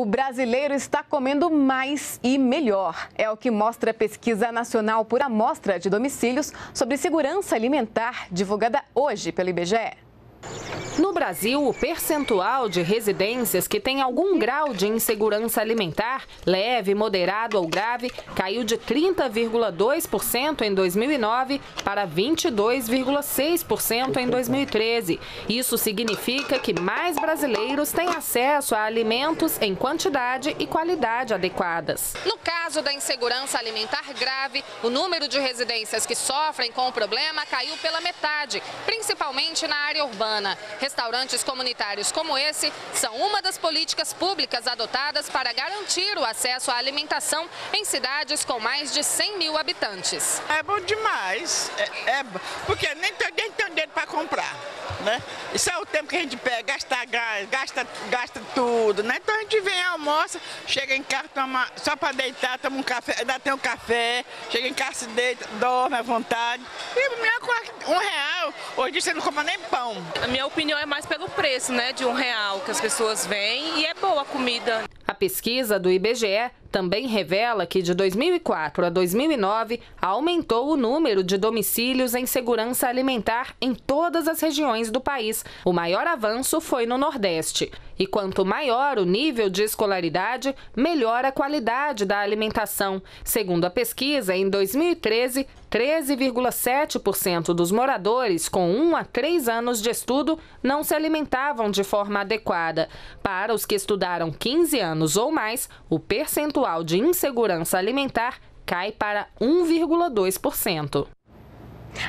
O brasileiro está comendo mais e melhor. É o que mostra a pesquisa nacional por amostra de domicílios sobre segurança alimentar, divulgada hoje pelo IBGE. No Brasil, o percentual de residências que tem algum grau de insegurança alimentar, leve, moderado ou grave, caiu de 30,2% em 2009 para 22,6% em 2013. Isso significa que mais brasileiros têm acesso a alimentos em quantidade e qualidade adequadas. No caso da insegurança alimentar grave, o número de residências que sofrem com o problema caiu pela metade, principalmente na área urbana. Restaurantes comunitários como esse são uma das políticas públicas adotadas para garantir o acesso à alimentação em cidades com mais de 100 mil habitantes. É bom demais, é, é porque nem tem, nem tem dinheiro para comprar. Né? Isso é o tempo que a gente pega, gasta gás, gasta, gasta tudo, né? Então a gente vem, almoça, chega em casa, toma, só para deitar, toma um café, ainda tem um café, chega em casa, se deita, dorme à vontade. E um real, hoje você não compra nem pão. A minha opinião é mais pelo preço, né? De um real que as pessoas vêm e é boa a comida. A pesquisa do IBGE também revela que de 2004 a 2009 aumentou o número de domicílios em segurança alimentar em todas as regiões do país. O maior avanço foi no Nordeste. E quanto maior o nível de escolaridade, melhor a qualidade da alimentação. Segundo a pesquisa, em 2013, 13,7% dos moradores com 1 a 3 anos de estudo não se alimentavam de forma adequada. Para os que estudaram 15 anos ou mais, o percentual de insegurança alimentar cai para 1,2%.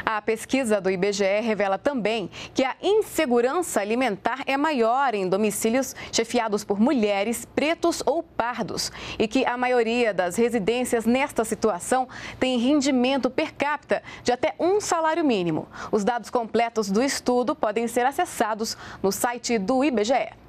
A pesquisa do IBGE revela também que a insegurança alimentar é maior em domicílios chefiados por mulheres, pretos ou pardos e que a maioria das residências nesta situação tem rendimento per capita de até um salário mínimo. Os dados completos do estudo podem ser acessados no site do IBGE.